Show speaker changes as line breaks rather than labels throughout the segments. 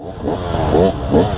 Oh, oh, oh.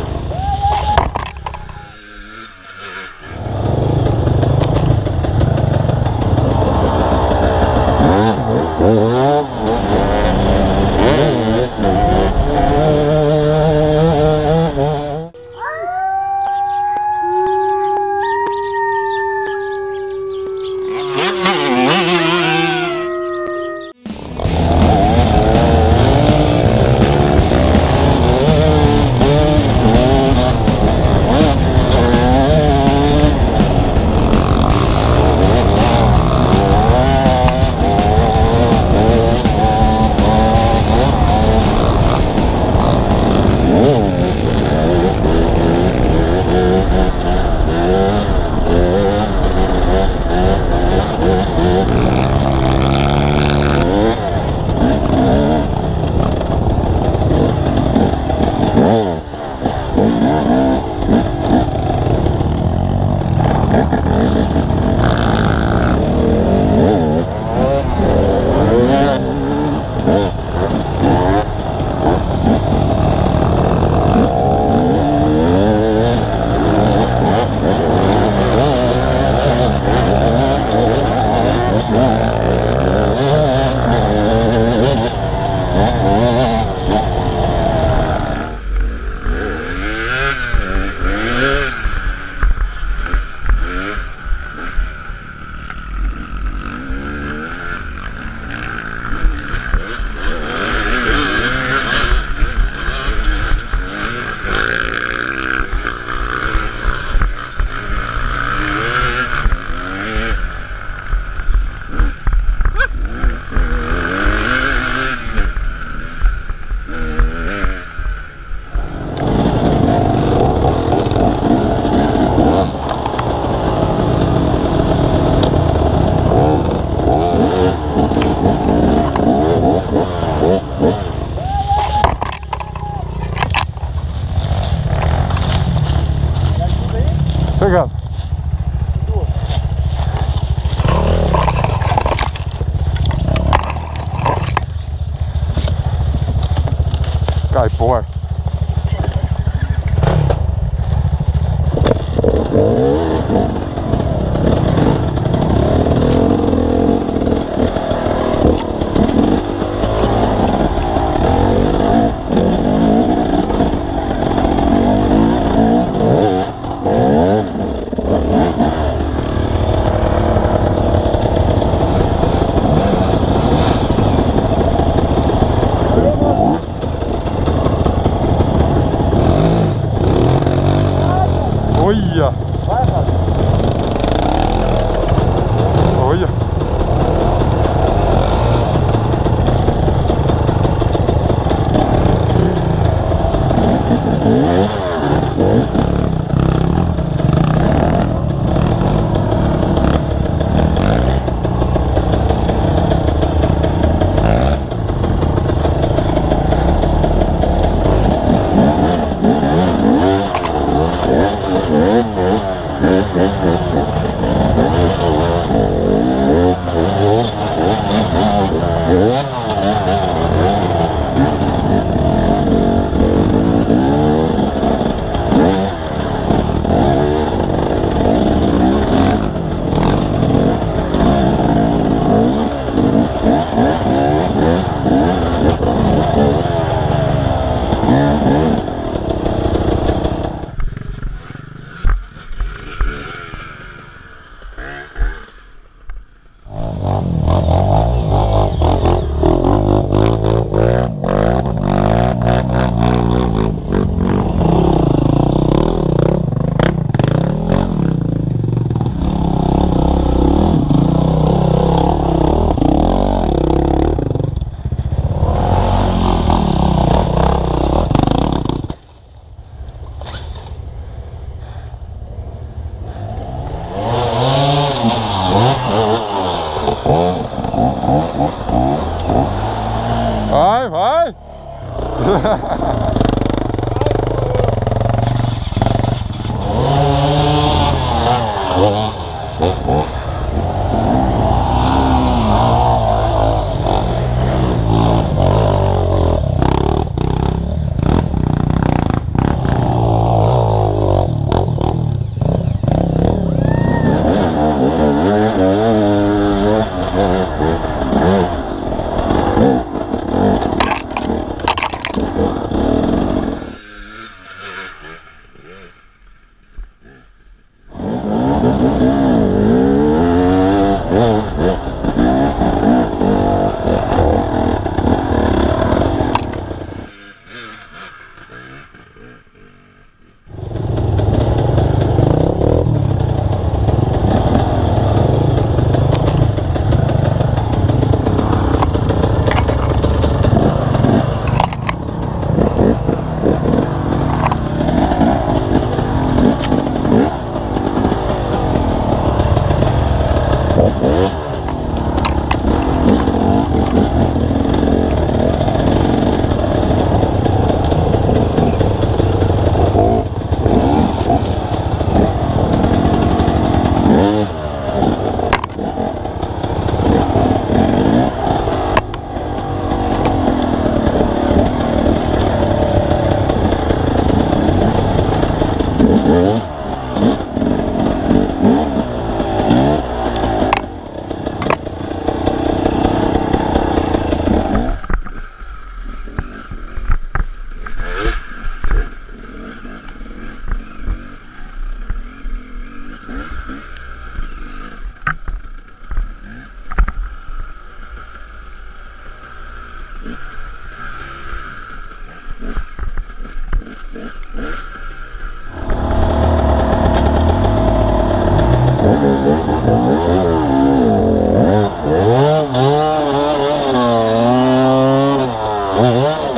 Olha!
Olha!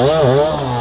好了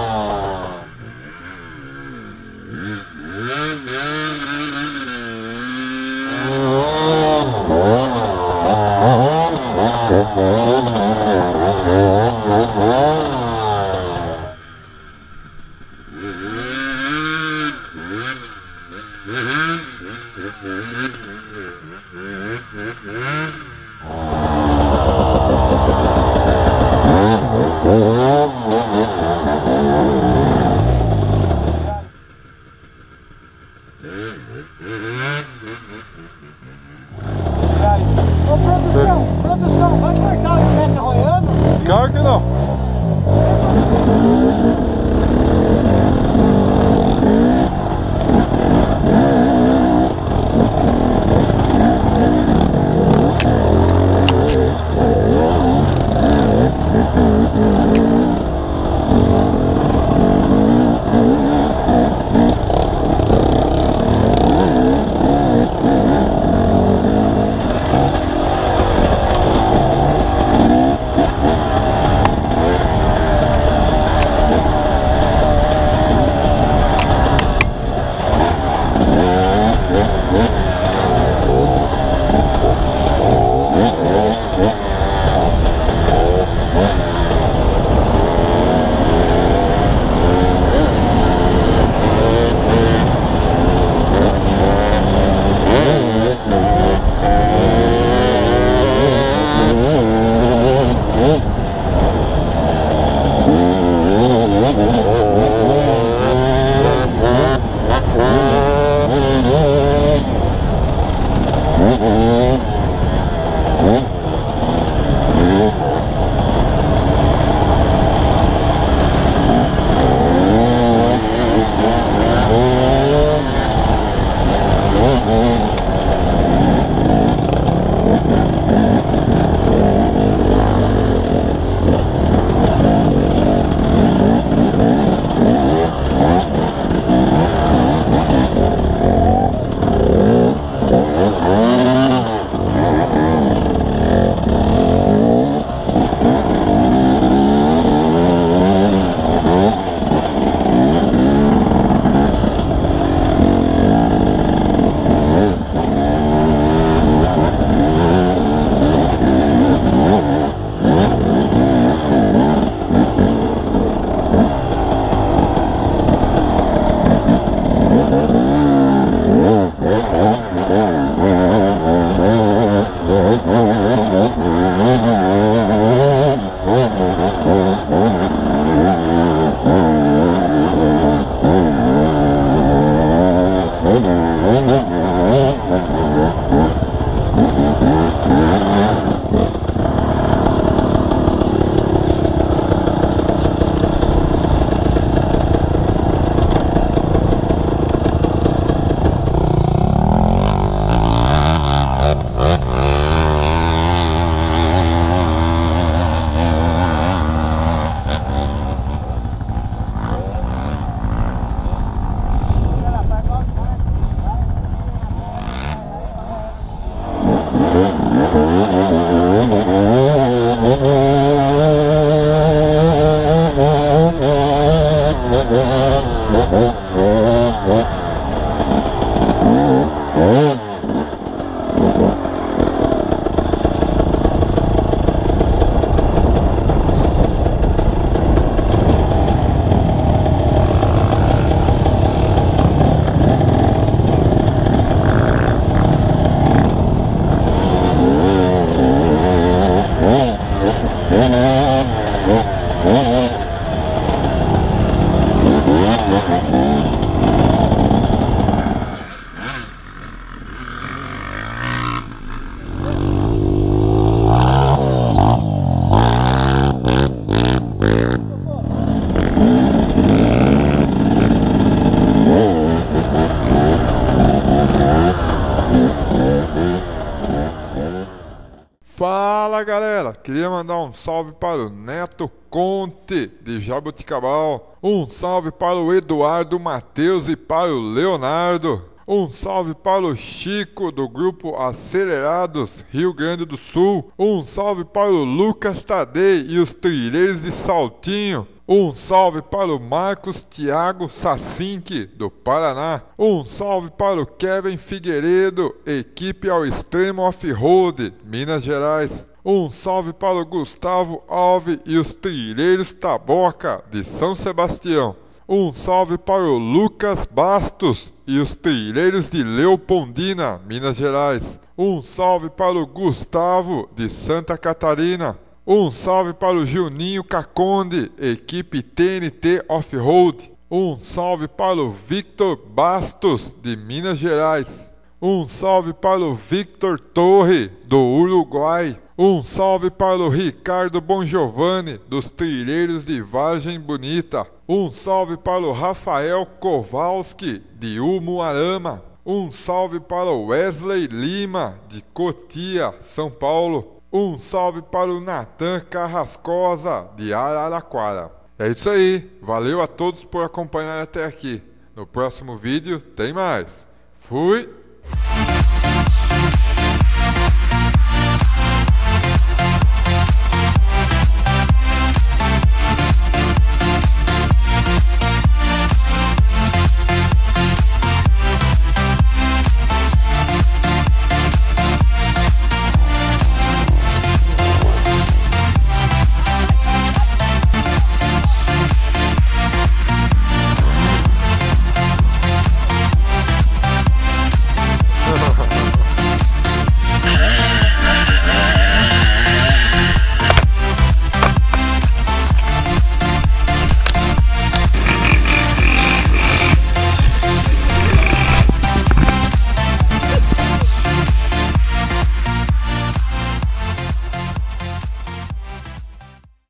Galera, queria mandar um salve para o Neto Conte de Jabuticabal, um salve para o Eduardo Matheus e para o Leonardo, um salve para o Chico do grupo Acelerados Rio Grande do Sul, um salve para o Lucas Tadei e os trilheiros de Saltinho, um salve para o Marcos Thiago Sassinque, do Paraná. Um salve para o Kevin Figueiredo, equipe ao extremo off-road, Minas Gerais. Um salve para o Gustavo Alves e os trilheiros Taboca, de São Sebastião. Um salve para o Lucas Bastos e os trilheiros de Leopoldina, Minas Gerais. Um salve para o Gustavo, de Santa Catarina. Um salve para o Juninho Caconde, equipe TNT Off-Road. Um salve para o Victor Bastos, de Minas Gerais. Um salve para o Victor Torre, do Uruguai. Um salve para o Ricardo Bongiovanni, dos Trilheiros de Vargem Bonita. Um salve para o Rafael Kowalski, de Umuarama. Um salve para o Wesley Lima, de Cotia, São Paulo. Um salve para o Natan Carrascosa, de Araraquara. É isso aí, valeu a todos por acompanhar até aqui. No próximo vídeo tem mais. Fui!